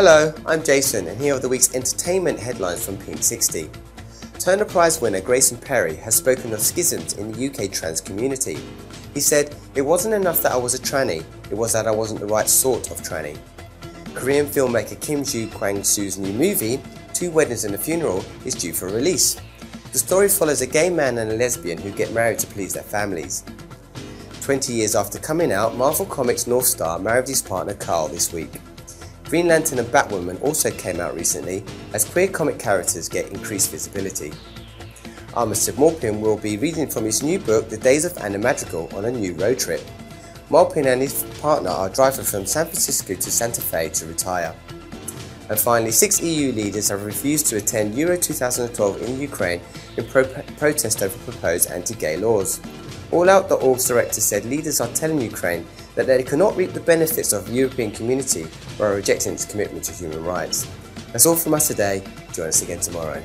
Hello, I'm Jason, and here are the week's entertainment headlines from Pinksixty. Turner Prize winner Grayson Perry has spoken of schisms in the UK trans community. He said, It wasn't enough that I was a tranny, it was that I wasn't the right sort of tranny. Korean filmmaker Kim Jho Kwang Soo's new movie, Two Weddings and a Funeral, is due for release. The story follows a gay man and a lesbian who get married to please their families. 20 years after coming out, Marvel Comics Northstar married his partner Carl this week. Green Lantern and Batwoman also came out recently as queer comic characters get increased visibility. Armistead Maupin will be reading from his new book The Days of Anna Madrigal on a new road trip. Maupin and his partner are driving from San Francisco to Santa Fe to retire. And finally, six EU leaders have refused to attend Euro 2012 in Ukraine in pro protest over proposed anti-gay laws. All Out. AllOut.org's director said leaders are telling Ukraine that they cannot reap the benefits of the European community while rejecting its commitment to human rights. That's all from us today. Join us again tomorrow.